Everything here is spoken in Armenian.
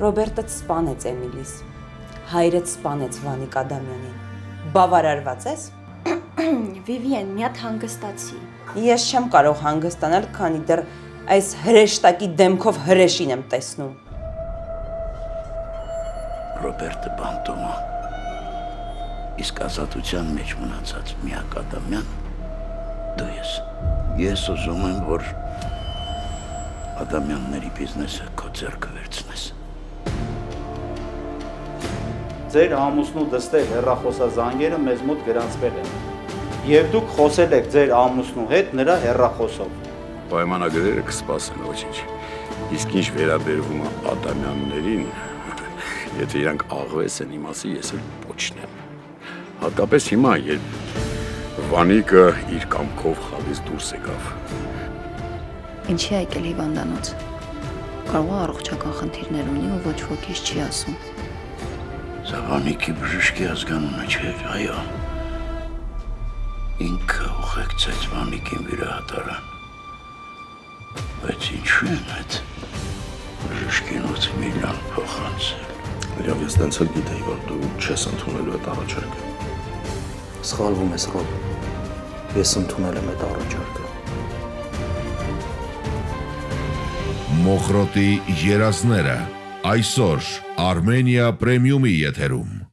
Ռոբերտը սպանեց Էմիլիս։ Հայրդ սպանեց Վանիկ Ադամյանին։ Բավարարված ես։ Վիվիեն, մի հատ հանգստացի։ Ես չեմ կարող հանգստանալ, քանի դեռ այս հրեշտակի դեմքով հրեշին եմ տեսնում։ Ռոբերտը բանտոմա։ Իսկ ազատության մեջ մնացած միակ Ադամյան դու ես։ Ես ուզում եմ, որ Ադամյանների բիզնեսը քո ձեռքը վերցնես։ Ձեր ամուսնու դստեր հերրախոսազանգերը մեզ մոտ գրանցվել են։ Եվ դուք խոսել եք ձեր ամուսնու հետ նրա հերրախոսով։ Պայմանագրերը կսպասեն ոչինչ։ Իսկ ինչ վերաբերվում է Ադամյաններին, եթե իրանք աղվես են իմասի, ես էլ փոչնեմ։ Հատկապես հիմա, երբ Վանիկը իր կամքով խաղից դուրս եկավ։ Ինչի եկել հիվանդանոց։ Կարող է առողջական խնդիրներ ունի ու ոչ ոքից չի ասում։ Սա Վանիկի բժշկի ազգանունը չէր, այո։ Ինքը ուղեկցեց Վանիկին վիրահատարան։ Բայց ինչու են այդ բժշկին 8 միլիոն փոխանցել։ Լավ, ես տենց էլ գիտեի, որ դու չես ընդունելու այդ առաջարկը։ Սխալվում ես, Ռոբ։ Ես ընդունել եմ այդ առաջարկը։ Մոխրոտի երազները այսօր Armenia Premium-ի եթերում